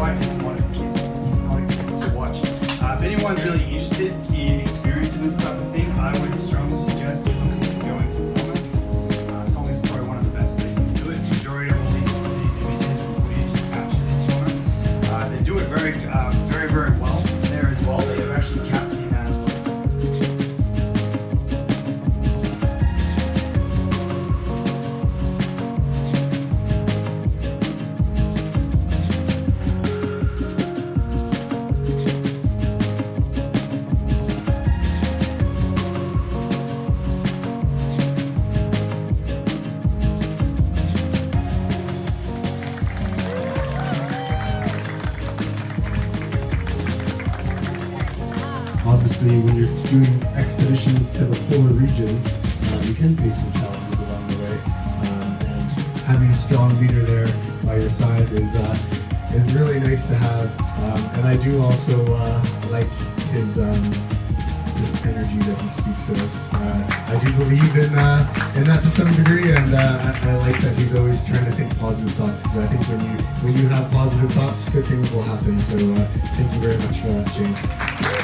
want to, want to watch. Uh, if anyone's really interested obviously, when you're doing expeditions to the polar regions, uh, you can face some challenges along the way. Um, and having a strong leader there by your side is uh, is really nice to have. Um, and I do also uh, like his um, this energy that he speaks of. Uh, I do believe in uh, in that to some degree, and uh, I, I like that he's always trying to think positive thoughts. Because I think when you when you have positive thoughts, good things will happen. So thank you very much for that, James.